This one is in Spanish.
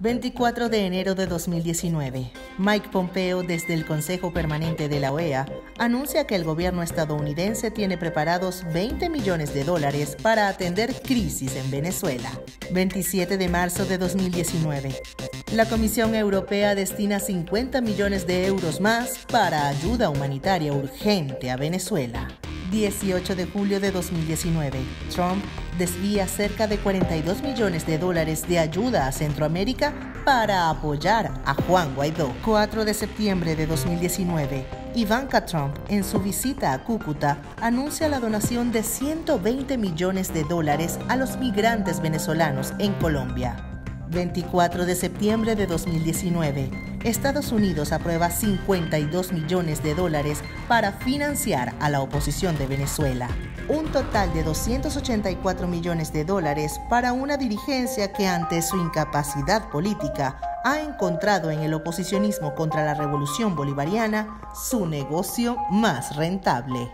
24 de enero de 2019. Mike Pompeo, desde el Consejo Permanente de la OEA, anuncia que el gobierno estadounidense tiene preparados 20 millones de dólares para atender crisis en Venezuela. 27 de marzo de 2019. La Comisión Europea destina 50 millones de euros más para ayuda humanitaria urgente a Venezuela. 18 de julio de 2019, Trump desvía cerca de 42 millones de dólares de ayuda a Centroamérica para apoyar a Juan Guaidó. 4 de septiembre de 2019, Ivanka Trump, en su visita a Cúcuta, anuncia la donación de 120 millones de dólares a los migrantes venezolanos en Colombia. 24 de septiembre de 2019, Estados Unidos aprueba 52 millones de dólares para financiar a la oposición de Venezuela. Un total de 284 millones de dólares para una dirigencia que ante su incapacidad política ha encontrado en el oposicionismo contra la revolución bolivariana su negocio más rentable.